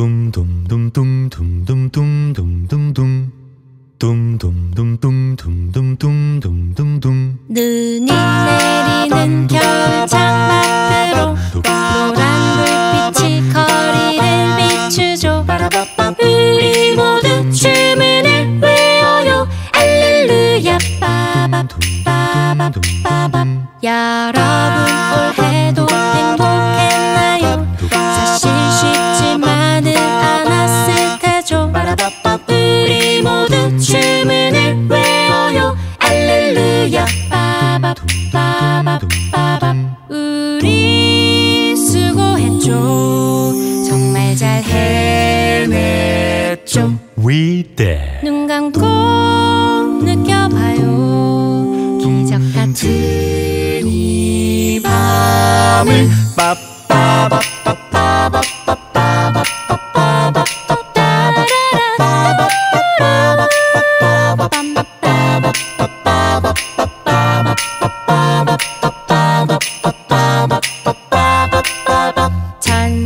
둠둠둠둠둠둠둠 둠둠 둠둠둠둠둠둠둠둠둠 눈이 내리는 겨울 장마대로 노란 불빛이 거리를 비추죠 우리 모두 주문을 외워요. 알렐루야. 빠바빠바빠밤. 여러분 우리 수고했죠. 정말 잘 해냈죠. We did. 눈 감고 느껴봐요. 기적 같은 이 밤을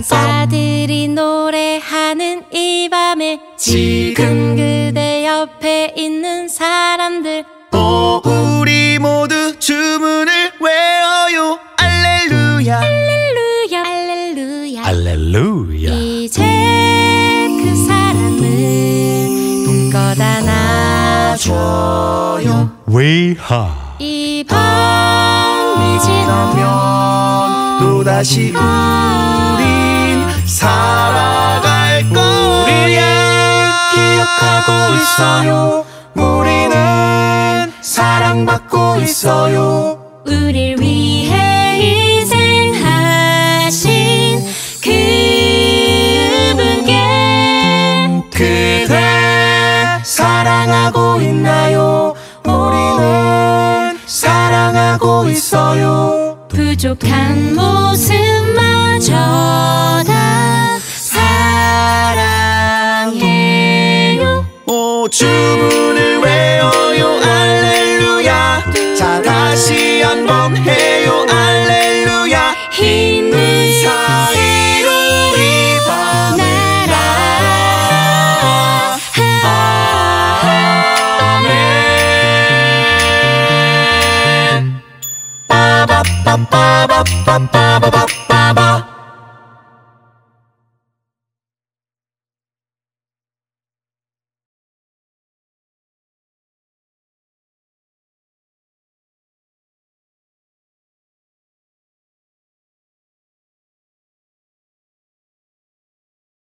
천사들이 노래하는 이 밤에 지금 그대 옆에 있는 사람들. 오 우리 모두 주문을 외워요. 알렐루야. 할렐루야 할렐루야. 알렐루야. 이제 그 사람을 꿈꿔 안아줘요. are 이 밤이 지나면 또다시 우 있어요. 우리는 사랑받고 있어요. 우릴 위해 희생하신 그분께 그대 사랑하고 있나요? 우리는 사랑하고 있어요. 부족한 모습마저 주문을 외워요. 알렐루야. 자 다시 한번 해요. 알렐루야. 힘든 사이로 우리 밤나라. 아멘.